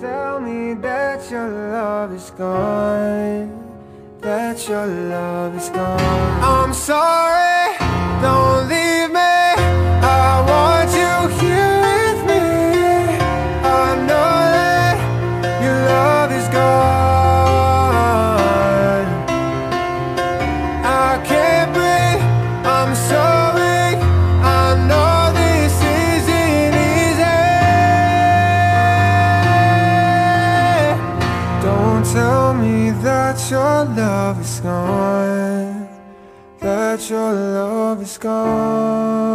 tell me that your love is gone. That your love is gone. I'm sorry, don't leave me. I want you here with me. I know that your love is gone. I can't breathe. I'm so tell me that your love is gone. That your love is gone.